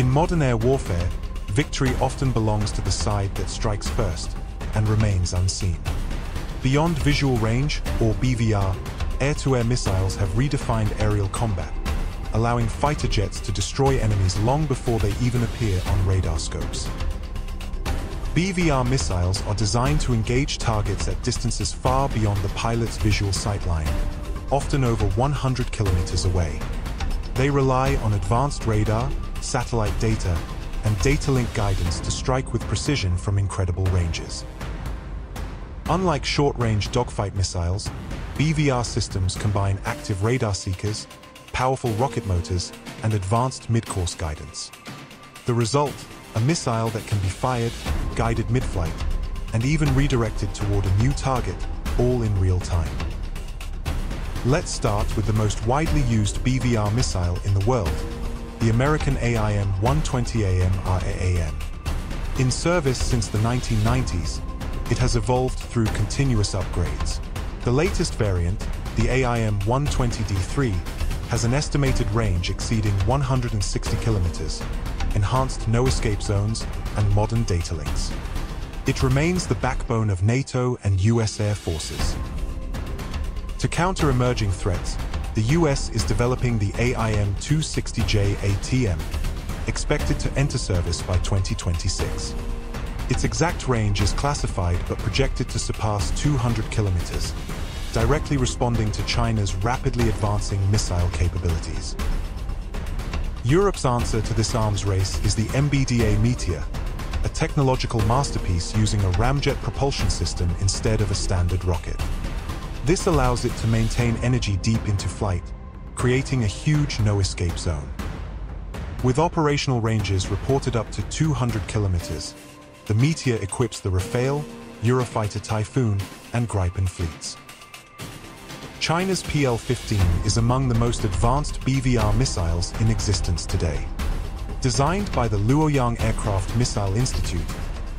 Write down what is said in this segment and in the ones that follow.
In modern air warfare, victory often belongs to the side that strikes first and remains unseen. Beyond visual range, or BVR, air-to-air missiles have redefined aerial combat, allowing fighter jets to destroy enemies long before they even appear on radar scopes. BVR missiles are designed to engage targets at distances far beyond the pilot's visual sightline, often over 100 kilometers away. They rely on advanced radar, satellite data, and data link guidance to strike with precision from incredible ranges. Unlike short-range dogfight missiles, BVR systems combine active radar seekers, powerful rocket motors, and advanced mid-course guidance. The result, a missile that can be fired, guided mid-flight, and even redirected toward a new target, all in real time. Let's start with the most widely used BVR missile in the world, the American AIM-120 AMRAAM. In service since the 1990s, it has evolved through continuous upgrades. The latest variant, the AIM-120D3, has an estimated range exceeding 160 kilometers, enhanced no-escape zones, and modern data links. It remains the backbone of NATO and US Air Forces. To counter emerging threats, the US is developing the AIM-260 JATM, expected to enter service by 2026. Its exact range is classified but projected to surpass 200 kilometers, directly responding to China's rapidly advancing missile capabilities. Europe's answer to this arms race is the MBDA Meteor, a technological masterpiece using a ramjet propulsion system instead of a standard rocket. This allows it to maintain energy deep into flight, creating a huge no-escape zone. With operational ranges reported up to 200 kilometers, the Meteor equips the Rafale, Eurofighter Typhoon, and Gripen fleets. China's PL-15 is among the most advanced BVR missiles in existence today. Designed by the Luoyang Aircraft Missile Institute,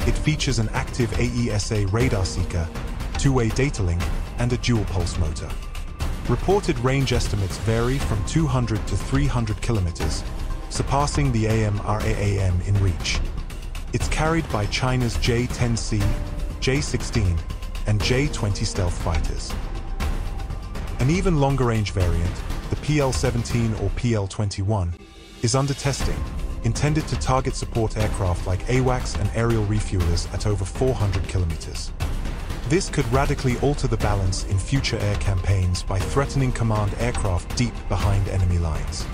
it features an active AESA radar seeker, two-way data link, and a dual-pulse motor. Reported range estimates vary from 200 to 300 kilometers, surpassing the AMRAAM in reach. It's carried by China's J-10C, J-16, and J-20 stealth fighters. An even longer-range variant, the PL-17 or PL-21, is under testing, intended to target support aircraft like AWACS and aerial refuelers at over 400 kilometers. This could radically alter the balance in future air campaigns by threatening command aircraft deep behind enemy lines.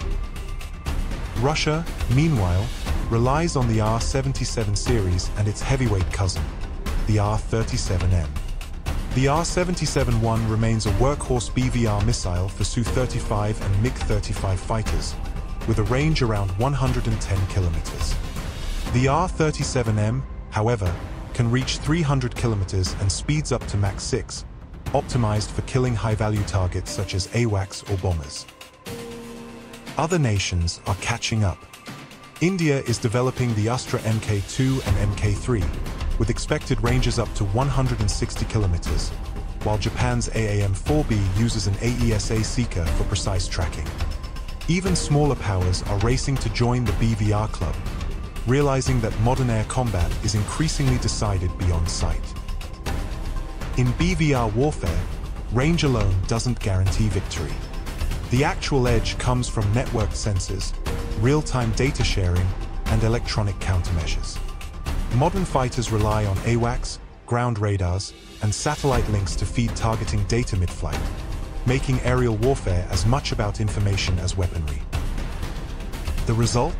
Russia, meanwhile, relies on the R-77 series and its heavyweight cousin, the R-37M. The R-77-1 remains a workhorse BVR missile for Su-35 and MiG-35 fighters, with a range around 110 kilometers. The R-37M, however, can reach 300 kilometers and speeds up to Mach 6, optimized for killing high-value targets such as AWACS or bombers. Other nations are catching up. India is developing the Astra Mk2 and Mk3, with expected ranges up to 160 kilometers, while Japan's AAM-4B uses an AESA seeker for precise tracking. Even smaller powers are racing to join the BVR club, realizing that modern air combat is increasingly decided beyond sight. In BVR warfare, range alone doesn't guarantee victory. The actual edge comes from networked sensors, real-time data sharing, and electronic countermeasures. Modern fighters rely on AWACS, ground radars, and satellite links to feed targeting data mid-flight, making aerial warfare as much about information as weaponry. The result?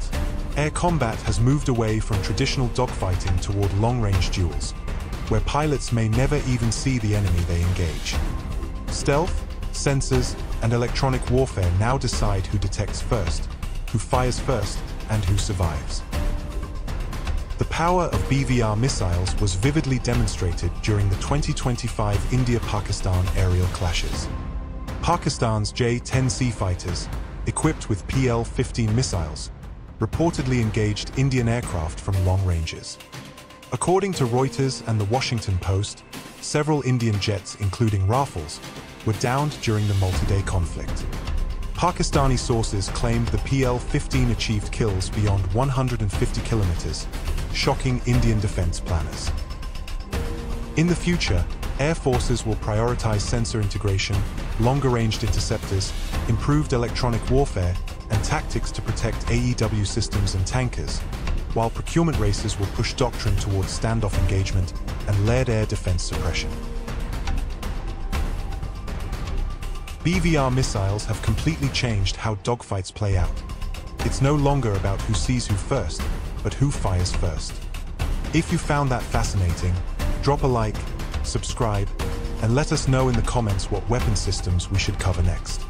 Air combat has moved away from traditional dogfighting toward long-range duels, where pilots may never even see the enemy they engage. Stealth, sensors, and electronic warfare now decide who detects first, who fires first, and who survives. The power of BVR missiles was vividly demonstrated during the 2025 India-Pakistan aerial clashes. Pakistan's J-10C fighters, equipped with PL-15 missiles, reportedly engaged Indian aircraft from long ranges. According to Reuters and the Washington Post, several Indian jets, including Rafales, were downed during the multi-day conflict. Pakistani sources claimed the PL-15 achieved kills beyond 150 kilometers, shocking Indian defense planners. In the future, air forces will prioritize sensor integration, longer-ranged interceptors, improved electronic warfare, and tactics to protect AEW systems and tankers, while procurement races will push doctrine towards standoff engagement and layered air defense suppression. BVR missiles have completely changed how dogfights play out. It's no longer about who sees who first, but who fires first. If you found that fascinating, drop a like, subscribe, and let us know in the comments what weapon systems we should cover next.